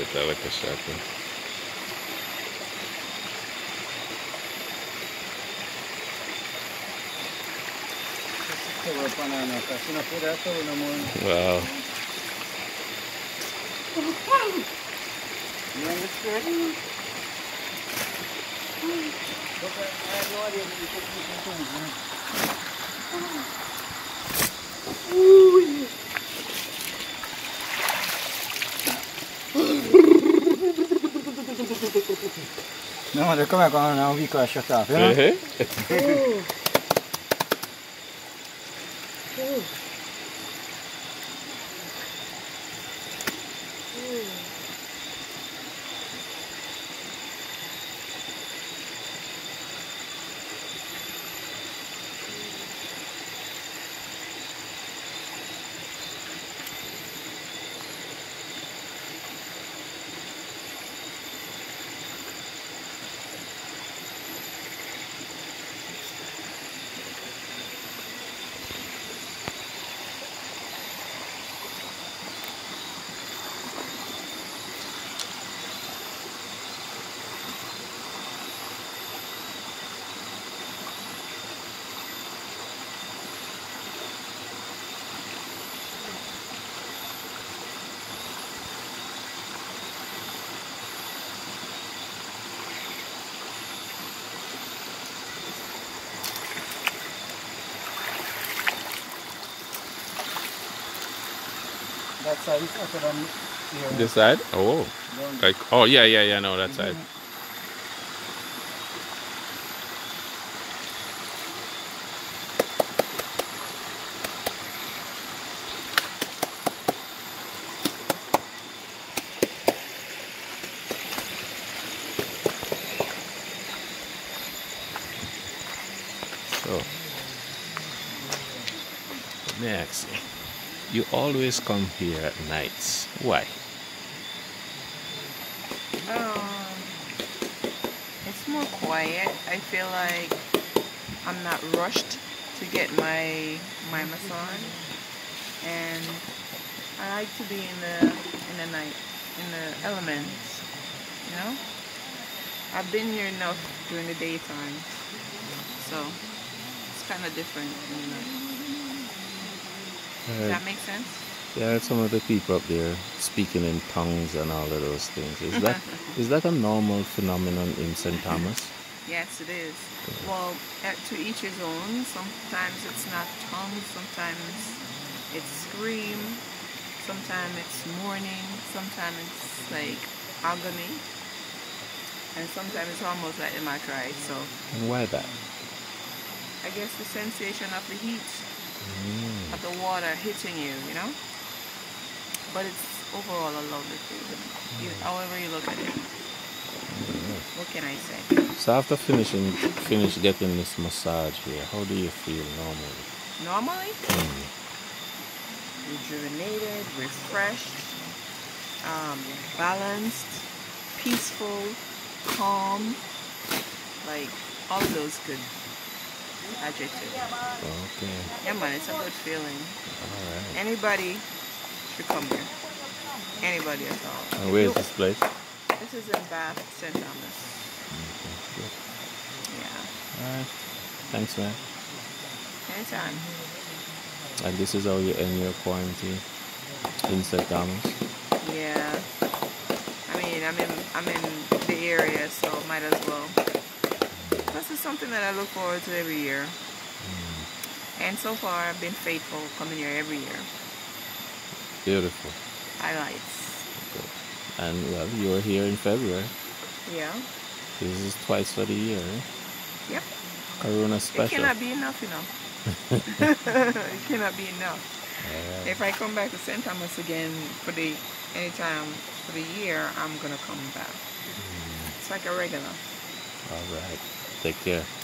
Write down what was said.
Get a little shot. Yeah. Cover banana, because you know, put that cover no more. Wow. You understand? Look, I I had no idea that you could put some things in. No, That side is hotter than here. This side? Oh. Down Like, oh, yeah, yeah, yeah, no, that side. So, may I ask you, you always come here at nights. Why? Um, it's more quiet. I feel like I'm not rushed to get my my massage, and I like to be in the in the night in the elements. You know, I've been here enough during the daytime, so it's kind of different the night. Does that make sense? Yeah, some of the people up there speaking in tongues and all of those things. Is that is that a normal phenomenon in St. Thomas? Yes, it is. Well, uh, to each his own. Sometimes it's not tongues, sometimes it's scream, sometimes it's mourning, sometimes it's like agony, and sometimes it's almost like my cry. So And why that? I guess the sensation of the heat Mm. of the water hitting you, you know. But it's overall a lovely feeling, you, however you look at it. What can I say? So after finishing finish getting this massage here, how do you feel normally? Normally, Mm. rejuvenated, refreshed, um, balanced, peaceful, calm, like all those good adjectives. Okay. Yeah, man, it's a good feeling. Alright. Anybody should come here. Anybody at all. And If where's you- this place? This is in Bath, St. Thomas. Good. Yeah, Alright. Thanks man. anytime. And this is how you end your quarantine in St. Thomas? Yeah. I mean, I'm in I'm in the area, so might as well. This is something that I look forward to every year. And so far, I've been faithful coming here every year. Beautiful. Highlights. And well, you were here in February. Yeah. This is twice for the year. Eh? Yep. Corona It cannot be enough, you know. it cannot be enough. Alright. If I come back to St. Thomas again for the anytime for the year, I'm gonna come back. It's like a regular. Alright. Take care.